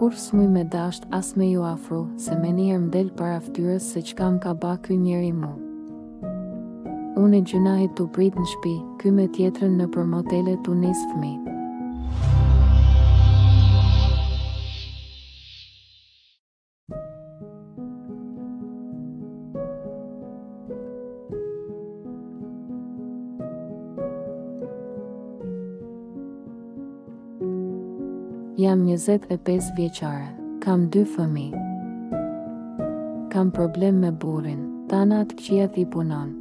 Kurrë s'muj me dasht as me ju afru, se menjëherë m'del para ftyrës se çka m'ka ba ky njeri mu. Unë e gjynahit tu prit në shpi, ky me tjetrën nëpër motele tu nis fmi. Jam 25 vjeçare, kam dy fëmi. Kam problem me burrin, tana të këqijat i punon.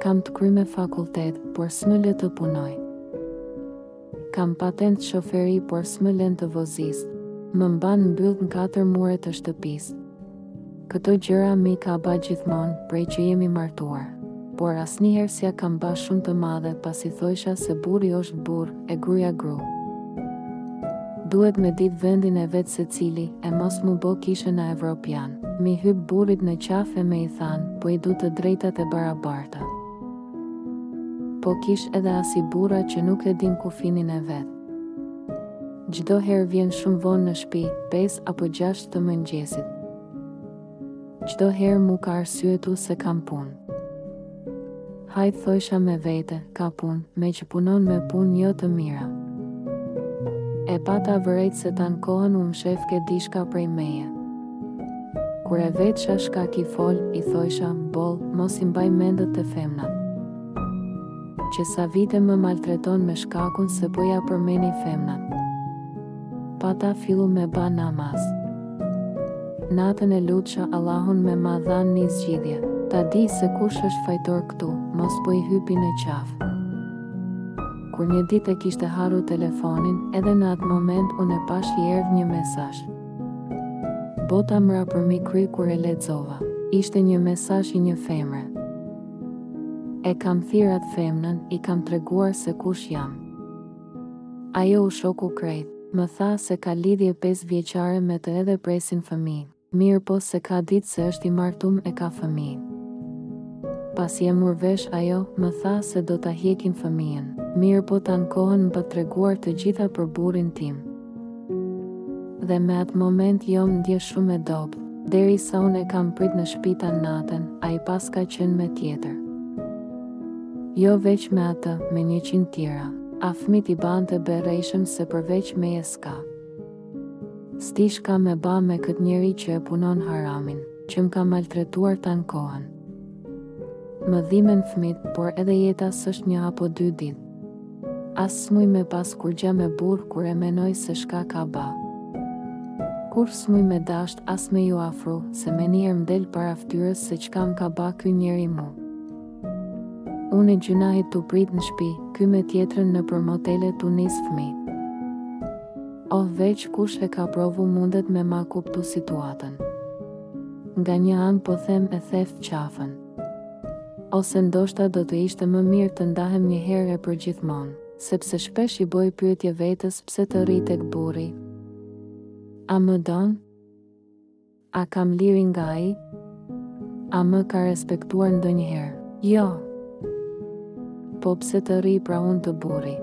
Kam të kryme fakultet, por s'më lë të punoj. Kam patent shoferi por s'më len të vozis. Më mban mbyllun në katër mure të shtëpisë. Këto gjëra mi ka ba gjithmonë prej që jemi martuar. Por asniher s'ia kam ba shumë të madhe pasi thojsha se burri është burrë e gruja gru. Duhet me ditë vendin e vet secili e mos mu bo kishe na evropianë. Mi hyp burrit në qafë e me i thanë po i du të drejtat e barabarta. Po kish edhe asi burra që nuk e din kufinin e vet. Çdo herë vjen shumë vonë në shpi, 5 apo 6 të mëngjesit. Çdo herë mu ka arsyetu se kam punë. Hajt thojsha me vete, ka punë, meqë punon me punë jo të mira. E pata vërejt se tanë kohën u mshefke dishka prej meje. Kur e vetsha çka ki fol, i thojsha, boll, mos i mbaj mendt te femnat. Që sa vite më maltreton me shkakun se po ia përmeni femnat. Pata fillu me ba namaz. Natën e lutsha Allahun me ma dhan një zgjidhje. Ta di se kush është fajtor këtu, mos po i hypi në qafë. Kur një ditë e kishte haru telefonin, edhe në atë moment unë e pash i erdh një mesazh. Bota m'ra përmi kry kur e lexova. Ishte një mesazh i një femre. E kam thirr atë femnën, i kam treguar se kush jam. Ajo u shoku krejt. Më tha se ka lidhje pesë vjeçare me të edhe presin fëmijë. Mirëpo s'e ka ditë se është i martum e ka fëmijë. Pasi e mur vesh ajo, më tha se do ta hjekin fëmijën. Mirëpo tanë kohën më pat treguar të gjitha për burrin tim. Dhe me atë moment jom ndje shumë e dobët, derisa unë e kam prit në shpi tanë natën, ai paska qenë me tjetër. Jo veç me atë, me njëqind tjera, a fmit i ban be rrejshëm se përveç meje s'ka. S'di çka me ba me këtë njeri që e punon haramin, që më ka maltretuar tanë kohën. Më dhimen fmit, por edhe jeta s'është një apo dy ditë. As smuj me pas kurgja me burr kur e menoj se çka ka ba. Kurr smuj me dasht as me ju afru, se menier mdel para ftyrës se çka m'ka ba ky njeri mu. Une e gjynahit tu prit në shpi, ky me tjetrën nëpër motele tu nis fmi. Oh veç kush e ka provu mundet me ma kuptu situatën. Nga një anë po them e theft qafën. Ose ndoshta do të ishte më mirë të ndahem një herë e përgjithmonë, sepse shpesh i boj pyetje vetes pse të rri tek burri. A më don? A kam liri nga ai? A më ka respektuar ndonjëherë? Jo. Po pse të rri pra unë te burri?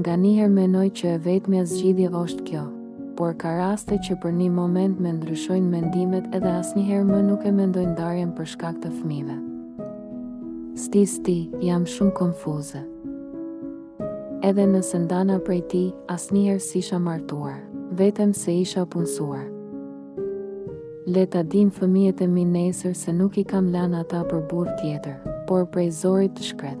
Nga njëherë menoj që e vetmja zgjidhje është kjo. Por ka raste që për ni moment më ndryshojnë mendimet edhe asnjëherë më nuk e mendoj ndarjen për shkak të fëmijëve. S'di s'di, jam shumë konfuze. Edhe nëse ndana prej tij, asnjëherë s'isha martuar, vetëm se isha punësuar. Le ta din fëmijët e mi nesër se nuk i kam lanë ata për burrë tjetër, por prej zorit të shkret.